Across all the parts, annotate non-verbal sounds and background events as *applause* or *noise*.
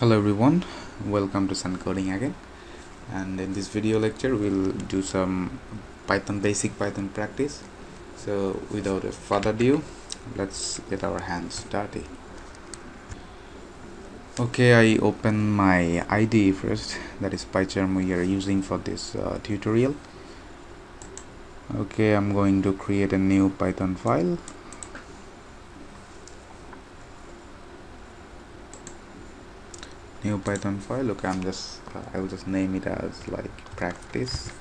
hello everyone. Welcome to SunCoding again. And in this video lecture we'll do some python basic python practice. So without further ado let's get our hands dirty. Okay i open my IDE first. That is PyCharm we are using for this uh, tutorial. Okay i'm going to create a new python file new python file. Okay i'm just uh, i will just name it as like practice.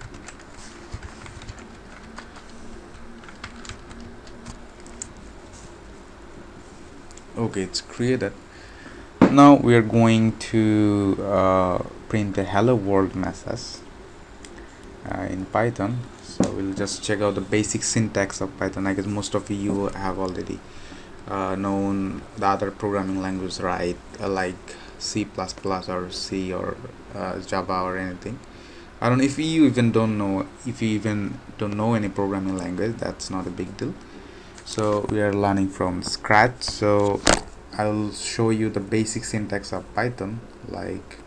Okay it's created. Now we are going to uh, print the hello world message uh, in python. So we'll just check out the basic syntax of python. I guess most of you have already uh, known the other programming languages right? Uh, like C++ plus or C or uh, Java or anything. I don't if you even don't know if you even don't know any programming language that's not a big deal. So we are learning from scratch. So I'll show you the basic syntax of Python like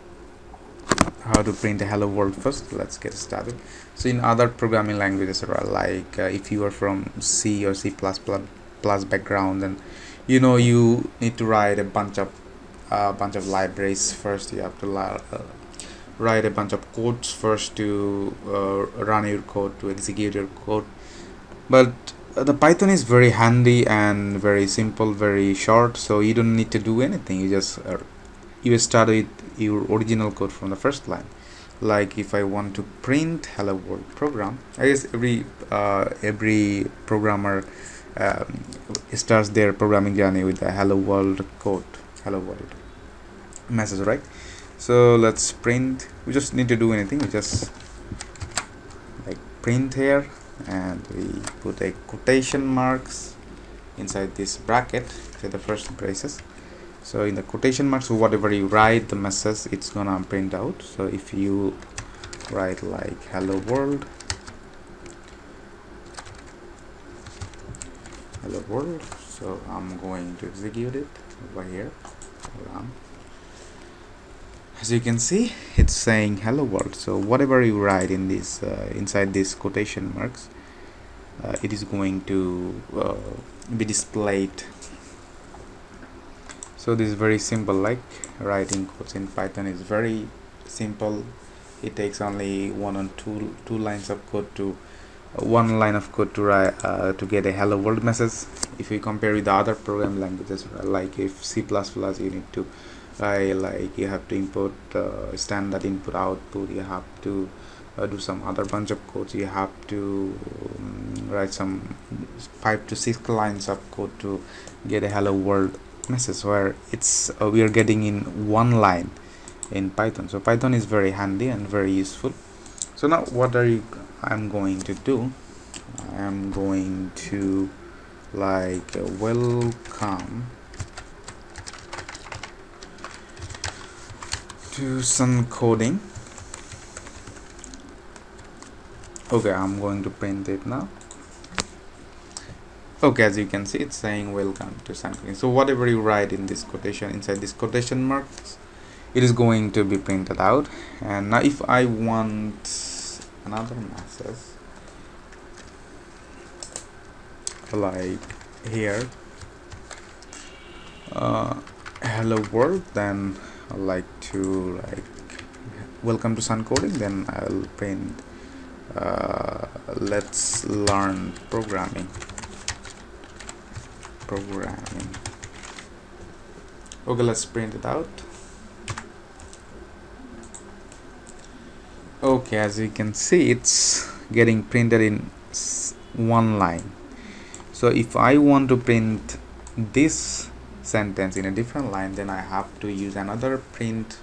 how to print a hello world first. Let's get started. So in other programming languages like uh, if you are from C or C++ plus background then you know you need to write a bunch of a bunch of libraries first. You have to uh, write a bunch of codes first to uh, run your code to execute your code. But uh, the python is very handy and very simple very short so you don't need to do anything. You just uh, you start with your original code from the first line. Like if I want to print hello world program I guess every uh, every programmer um, starts their programming journey with the hello world code hello world. Message right? So let's print. We just need to do anything. We just like print here and we put a quotation marks inside this bracket say the first braces. So in the quotation marks whatever you write the message it's gonna print out. So if you write like hello world hello world so I'm going to execute it over here run as you can see it's saying hello world. So whatever you write in this uh, inside these quotation marks uh, it is going to uh, be displayed. So this is very simple like writing codes in python is very simple. It takes only one or two two lines of code to one line of code to write uh, to get a hello world message. If you compare with the other program languages like if c++ you need to write like you have to import uh, standard input output you have to uh, do some other bunch of codes you have to um, write some five to six lines of code to get a hello world message where it's uh, we are getting in one line in python. So python is very handy and very useful. So now what are you i'm going to do i'm going to like welcome do some coding. Okay I'm going to print it now. Okay as you can see it's saying welcome to coding. So whatever you write in this quotation inside this quotation marks it is going to be printed out. And now if I want another message like here. Uh, hello world then I like to like welcome to SunCoding then I'll print uh, let's learn programming. Programming. Okay let's print it out okay as you can see it's getting printed in one line. So if I want to print this sentence in a different line then I have to use another print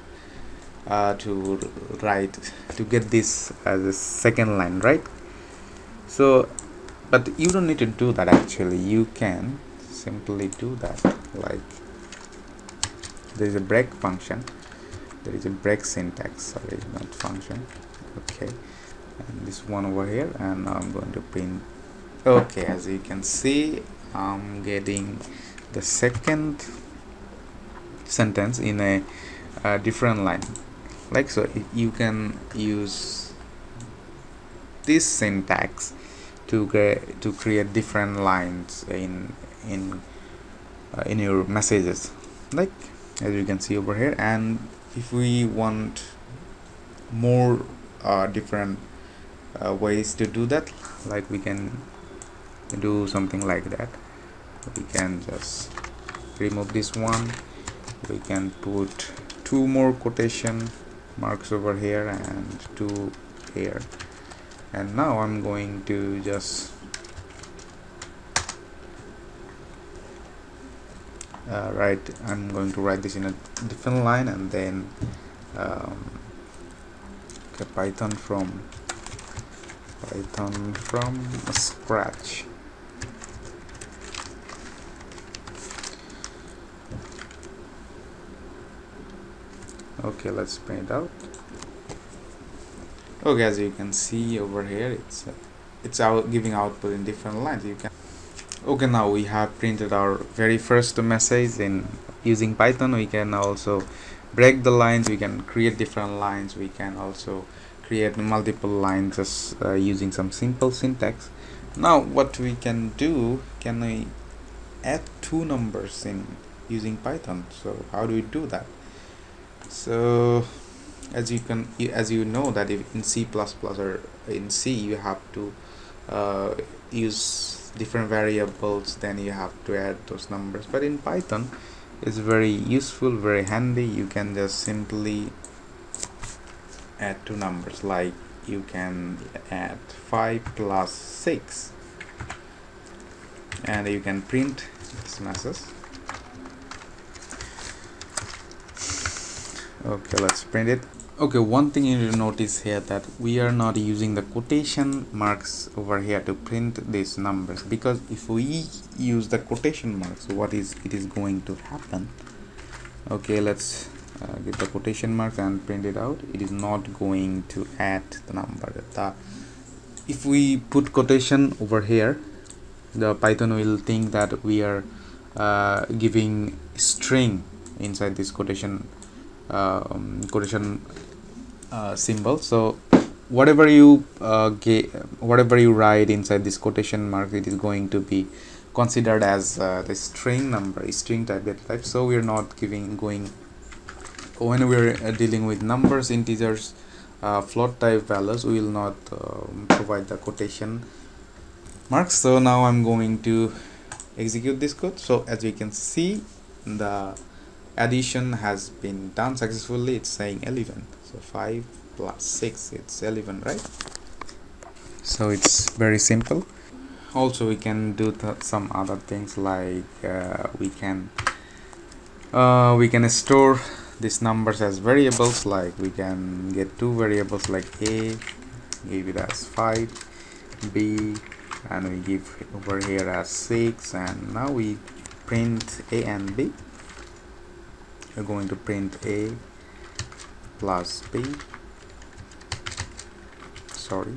uh, to write to get this as a second line right? So but you don't need to do that actually. You can simply do that like there is a break function. There is a break syntax sorry not function okay. And this one over here and I'm going to pin okay as you can see I'm getting the second sentence in a a different line. Like so you can use this syntax to get to create different lines in in uh, in your messages. Like as you can see over here and if we want more uh, different uh, ways to do that. Like we can do something like that. We can just remove this one. We can put two more quotation marks over here and two here. And now I'm going to just uh, write I'm going to write this in a different line and then um, okay, Python from Python from scratch. Okay let's print out. Okay as you can see over here it's uh, it's out giving output in different lines. You can okay now we have printed our very first message in using python. We can also break the lines we can create different lines. We can also create multiple lines just uh, using some simple syntax. Now what we can do can we add two numbers in using python? So how do we do that? So as you can as you know that if in C++ or in C you have to uh, use different variables then you have to add those numbers. But in Python it's very useful very handy. You can just simply add two numbers like you can add 5 plus 6 and you can print this message okay let's print it okay one thing you need to notice here that we are not using the quotation marks over here to print these numbers. Because if we use the quotation marks what is it is going to happen? Okay let's uh, get the quotation marks and print it out. It is not going to add the number. The if we put quotation over here the python will think that we are uh, giving string inside this quotation um, quotation uh, symbol. So whatever you uh, whatever you write inside this quotation mark it is going to be considered as uh, the string number string type data type. So we're not giving going when we're uh, dealing with numbers integers uh, float type values we will not um, provide the quotation marks so now I'm going to execute this code. So as we can see the addition has been done successfully. It's saying 11 so 5 plus 6 it's 11 right? So it's very simple. Also we can do some other things like uh, we can uh, we can store these numbers as variables. Like we can get two variables like a give it as 5 b and we give over here as 6 and now we print a and b we're going to print a plus b. Sorry.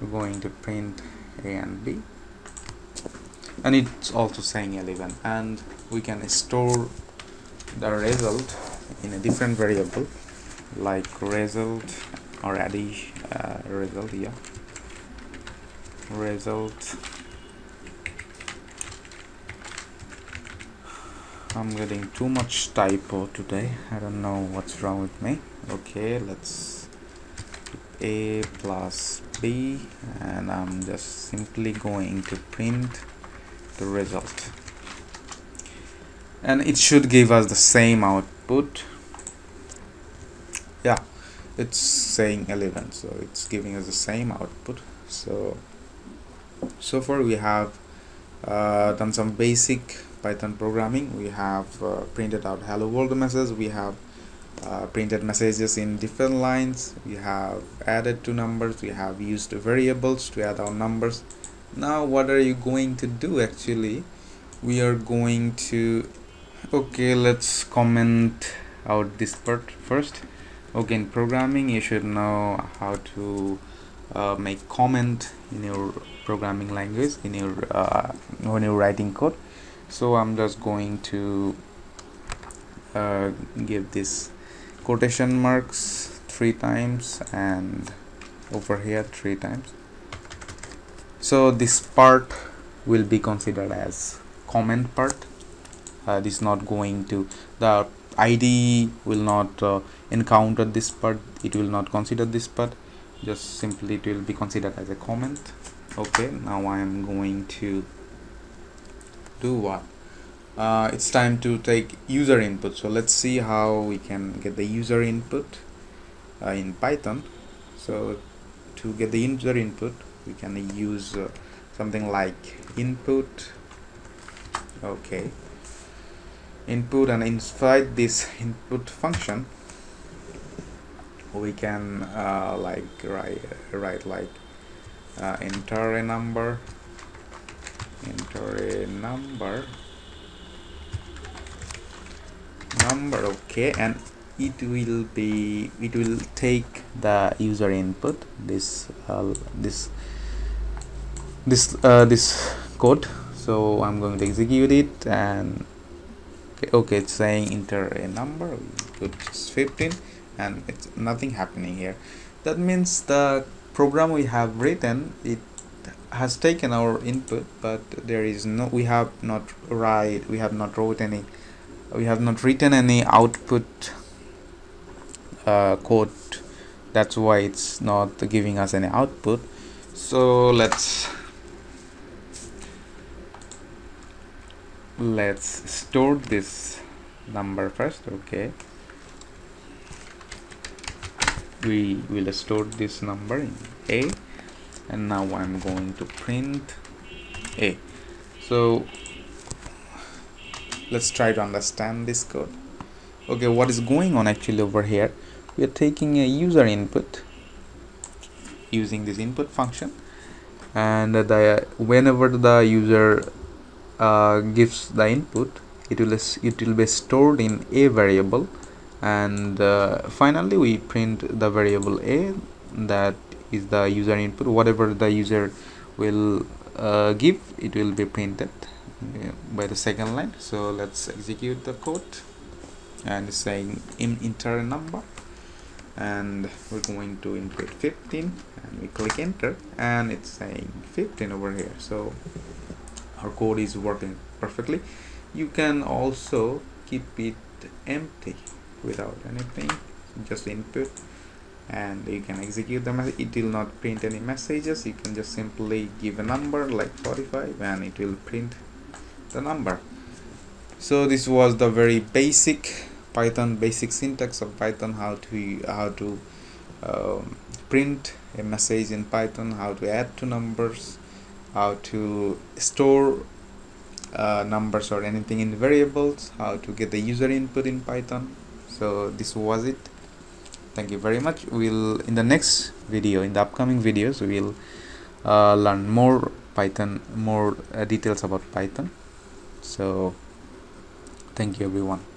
We're going to print a and b. And it's also saying 11 and we can store the result in a different variable like result or addition uh, result yeah. Result I'm getting too much typo today. I don't know what's wrong with me. Okay let's a plus b and I'm just simply going to print the result. And it should give us the same output. Yeah it's saying 11 so it's giving us the same output. So so far we have uh, done some basic python programming. We have uh, printed out hello world messages. We have uh, printed messages in different lines. We have added two numbers. We have used variables to add our numbers. Now what are you going to do actually? We are going to okay let's comment out this part first. Okay in programming you should know how to uh, make comment in your programming language in your uh, when you're writing code so I'm just going to uh, give this quotation marks three times and over here three times. So this part will be considered as comment part. Uh, this is not going to the id will not uh, encounter this part. It will not consider this part. Just simply it will be considered as a comment. Okay now I am going to do what? Uh, it's time to take user input. So let's see how we can get the user input uh, in Python. So to get the user input we can use uh, something like input. Okay. Input and inside this *laughs* input function we can uh, like write write like uh, enter a number enter a number. Number okay and it will be it will take the user input this uh, this this uh, this code. So I'm going to execute it and okay, okay it's saying enter a number put 15 and it's nothing happening here. That means the program we have written it has taken our input but there is no we have not write we have not wrote any we have not written any output uh, code. That's why it's not giving us any output. So let's let's store this number first okay? We will store this number in a and now I'm going to print a. So let's try to understand this code. Okay what is going on actually over here? We are taking a user input using this input function. And the whenever the user uh, gives the input it will it will be stored in a variable. And uh, finally we print the variable a that is the user input. Whatever the user will uh, give it will be printed uh, by the second line. So let's execute the code and saying in enter number. And we're going to input 15 and we click enter and it's saying 15 over here. So our code is working perfectly. You can also keep it empty without anything. Just input and you can execute the message. It will not print any messages. You can just simply give a number like 45 and it will print the number. So this was the very basic python basic syntax of python how to how to um, print a message in python how to add two numbers how to store uh, numbers or anything in variables how to get the user input in python. So this was it thank you very much. We'll in the next video in the upcoming videos we'll uh, learn more python more uh, details about python. So thank you everyone